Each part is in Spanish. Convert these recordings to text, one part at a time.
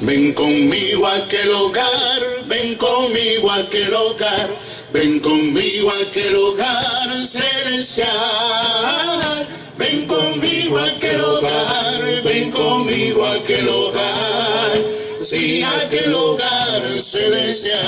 Ven conmigo a aquel hogar, ven conmigo a aquel hogar, ven conmigo a aquel hogar celestial. Ven conmigo a aquel hogar, ven conmigo a aquel hogar, sí, aquel hogar celestial.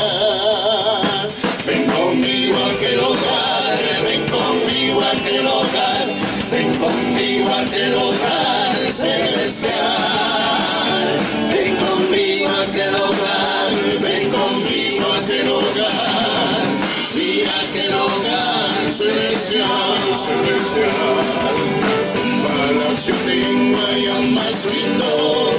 celestial, celestial, un.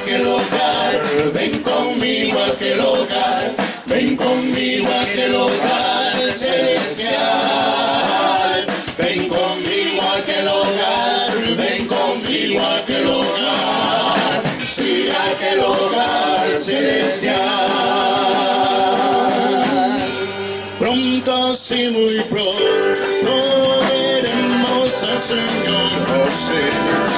aquel hogar, ven conmigo a aquel hogar, ven conmigo a aquel hogar celestial. Ven conmigo a aquel hogar, ven conmigo a aquel hogar, sí, aquel hogar celestial. Pronto, sí, muy pronto veremos al Señor José.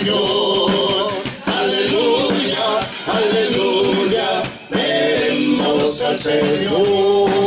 Señor. Aleluya, aleluya, vemos al Señor.